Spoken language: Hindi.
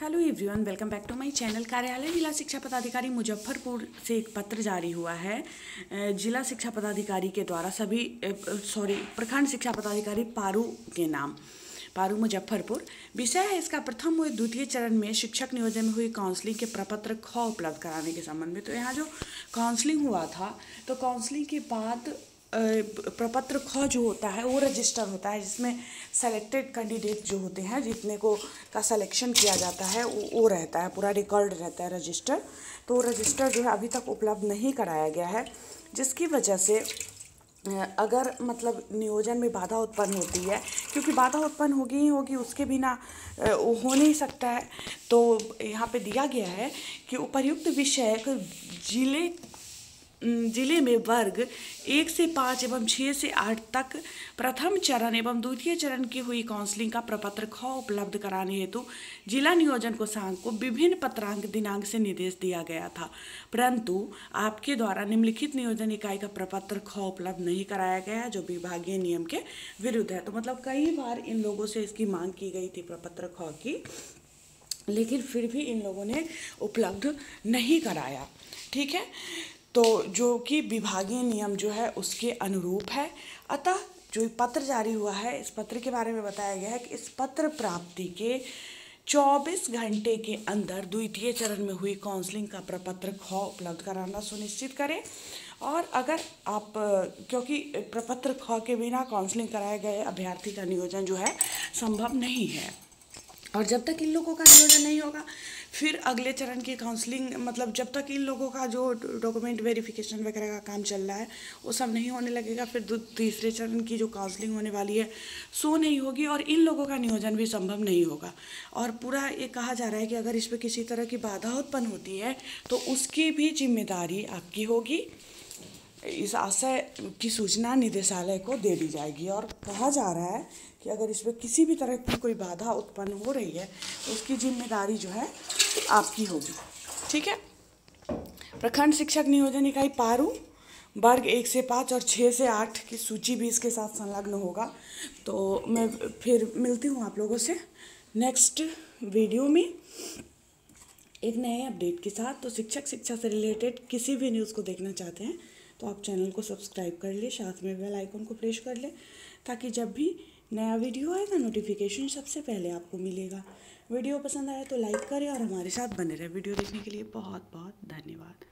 Hello everyone welcome back to my channel कार्यालय जिला शिक्षा पदाधिकारी मुजफ्फरपुर से एक पत्र जारी हुआ है। जिला शिक्षा पदाधिकारी के द्वारा सभी सॉरी प्रखंड शिक्षा पदाधिकारी पारू के नाम, पारू मुजफ्फरपुर। विषय है इसका प्रथम व द्वितीय चरण में शिक्षक नियोजन में हुई काउंसलिंग के प्रपत्र ख उपलब्ध कराने के संबंध में। तो यहाँ जो काउंसलिंग हुआ था तो काउंसलिंग के बाद प्रपत्र ख जो होता है, वो रजिस्टर होता है, जिसमें सेलेक्टेड कैंडिडेट जो होते हैं, जितने को का सिलेक्शन किया जाता है, वो वो रहता है, पूरा रिकॉर्ड रहता है रजिस्टर तो रजिस्टर जो है, अभी तक उपलब्ध नहीं कराया गया है, जिसकी वजह से अगर मतलब नियोजन में बाधा उत्पन्न होती है, क्योंकि बाधा उत्पन्न होगी ही होगी, उसके बिना वो हो नहीं सकता है। तो यहाँ पे दिया गया है कि उपर्युक्त विषय ज़िले ज़िले में वर्ग एक से पाँच एवं छः से आठ तक प्रथम चरण एवं द्वितीय चरण की हुई काउंसलिंग का प्रपत्र ख उपलब्ध कराने हेतु जिला नियोजन को कोषांग को विभिन्न पत्रांक दिनांक से निर्देश दिया गया था। परंतु आपके द्वारा निम्नलिखित नियोजन इकाई का प्रपत्र ख उपलब्ध नहीं कराया गया, जो विभागीय नियम के विरुद्ध है। तो मतलब कई बार इन लोगों से इसकी मांग की गई थी प्रपत्र ख की, लेकिन फिर भी इन लोगों ने उपलब्ध नहीं कराया। ठीक है? तो जो कि विभागीय नियम जो है उसके अनुरूप है। अतः जो पत्र जारी हुआ है, इस पत्र के बारे में बताया गया है कि इस पत्र प्राप्ति के 24 घंटे के अंदर द्वितीय चरण में हुई काउंसलिंग का प्रपत्र ख, उपलब्ध कराना सुनिश्चित करें। और अगर आप, क्योंकि प्रपत्र ख के बिना काउंसलिंग कराए गए अभ्यर्थी का नियोजन जो है, संभव नहीं है। और जब तक इन लोगों का नियोजन नहीं होगा, फिर अगले चरण की काउंसलिंग मतलब जब तक इन लोगों का जो डॉक्यूमेंट वेरिफिकेशन वगैरह का काम चल रहा है, वो सब नहीं होने लगेगा, फिर तीसरे चरण की जो काउंसलिंग होने वाली है, सो नहीं होगी और इन लोगों का नियोजन भी संभव नहीं होगा। और पूरा ये कहा जा रहा है कि अगर इस पर किसी तरह की बाधा उत्पन्न होती है तो उसकी भी ज़िम्मेदारी आपकी होगी। इस आशय की सूचना निदेशालय को दे दी जाएगी और कहा जा रहा है कि अगर इसमें किसी भी तरह की कोई बाधा उत्पन्न हो रही है, उसकी ज़िम्मेदारी जो है, आपकी होगी। ठीक है? प्रखंड शिक्षक नियोजन इकाई पारू, वर्ग एक से पाँच और छः से आठ की सूची भी इसके साथ संलग्न होगा। तो मैं फिर मिलती हूँ आप लोगों से नेक्स्ट वीडियो में। एक नए अपडेट के साथ तो शिक्षक शिक्षा से रिलेटेड किसी भी न्यूज़ को देखना चाहते हैं तो आप चैनल को सब्सक्राइब कर लें, साथ में बेल आइकन को प्रेस कर लें, ताकि जब भी नया वीडियो आएगा नोटिफिकेशन सबसे पहले आपको मिलेगा। वीडियो पसंद आया तो लाइक करें और हमारे साथ बने रहे। वीडियो देखने के लिए बहुत बहुत धन्यवाद।